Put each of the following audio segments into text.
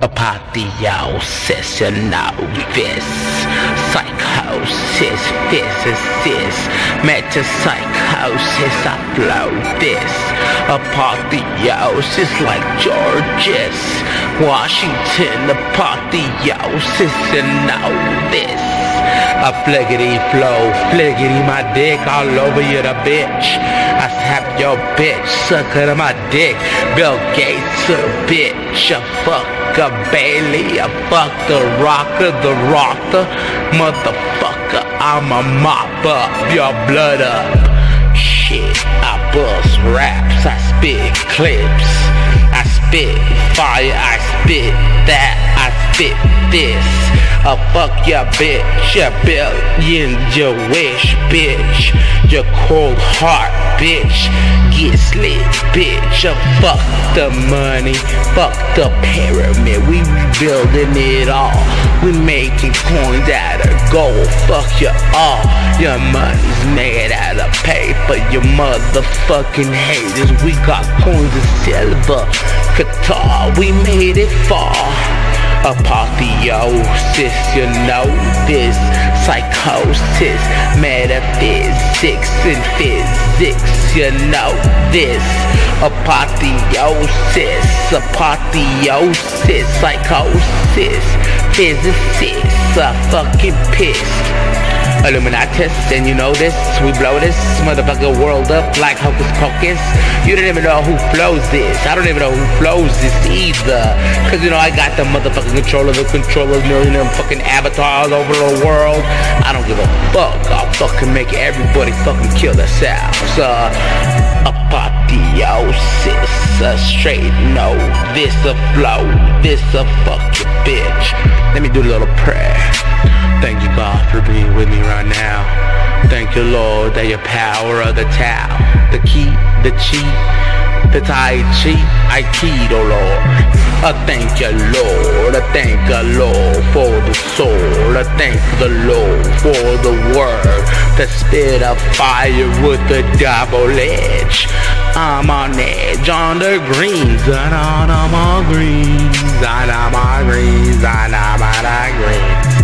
You know this. Psychosis, physicist Metapsychosis, I flow this. Apotheosis like Georges. Washington, apotheosis, and know this. A fliggity flow, fliggity my dick all over you the bitch I slap your bitch, sucker my dick Bill Gates a bitch, a fuck a Bailey, a fuck the rocker, the rocker, motherfucker. I'ma mop up your blood up. Shit, I bust raps, I spit clips, I spit fire, I spit that, Spit this. I fuck your bitch, your billion, your wish, bitch, your cold heart, bitch, get slit, bitch. I fuck the money, fuck the pyramid, we rebuilding it all. We making coins out of gold, fuck you all. Your money's made out of paper, Your motherfucking haters. We got coins of silver, Qatar, we made it far. Apotheosis, you know this. Psychosis, metaphysics and physics, you know this. Apotheosis, apotheosis, psychosis, physicist, a fucking pissed Illuminatus, and you know this, we blow this motherfucker world up like hocus pocus. You don't even know who flows this. I don't even know who flows this either. Cause you know I got the motherfucking controller, the controller, million them fucking avatars over the world. I don't give a fuck. I'll fucking make everybody fucking kill themselves. Uh, apotheosis, a straight no. This a flow, this a fucking bitch. Let me do a little prayer. God, for being with me right now. Thank you, Lord, that your power of the Tao, the key, the chi, the Tai Chi, I Aikido, oh, Lord. I thank you, Lord. I thank you, Lord, for the soul. I thank the Lord for the word, the spit of fire with the double edge. I'm on edge on the greens, and on my greens, on my greens, on my greens.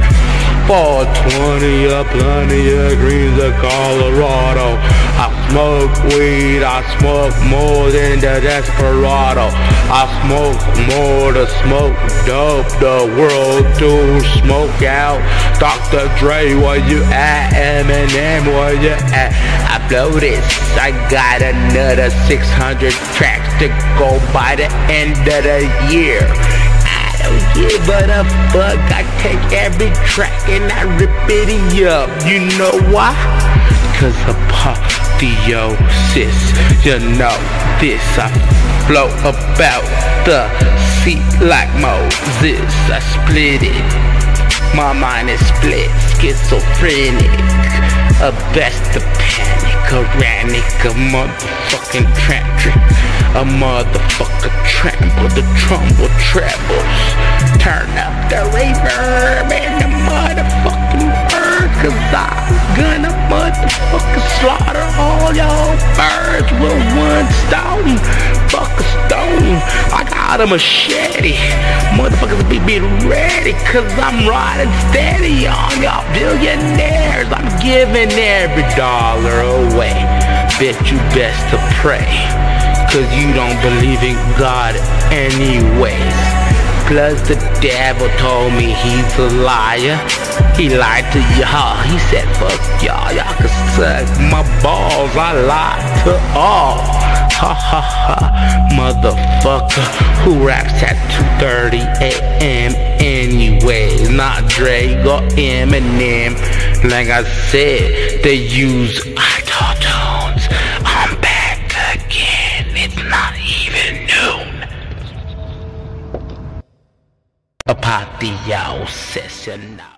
420 up plenty of greens of Colorado. I smoke weed, I smoke more than the desperado. I smoke more to smoke dope, the world to smoke out. Dr. Dre, where you at? Eminem, where you at? I blow this, I got another 600 tracks to go by the end of the year don't give a fuck. I take every track and I rip it up. You know why? Cause apotheosis, you know this. I flow about the seat like Moses. I split it. My mind is split, schizophrenic. A best of panic, a ranic, a motherfucking trap a motherfucker trample the trumble trebles. Turn up the reverb and the motherfucking bird. Cause I'm gonna motherfucking slaughter all y'all birds with one stone. Fuck a stone. I got a machete. Motherfuckers be, be ready. Cause I'm riding steady on y'all billionaires. I'm giving every dollar away. Bet you best to pray. Cause you don't believe in God anyways. Plus the devil told me he's a liar. He lied to y'all. He said, fuck y'all. Y'all can suck my balls. I lied to all. Ha ha ha. Motherfucker who raps at 2.30 a.m. anyways. Not Drake or Eminem. Like I said, they use Apotheosis, you know.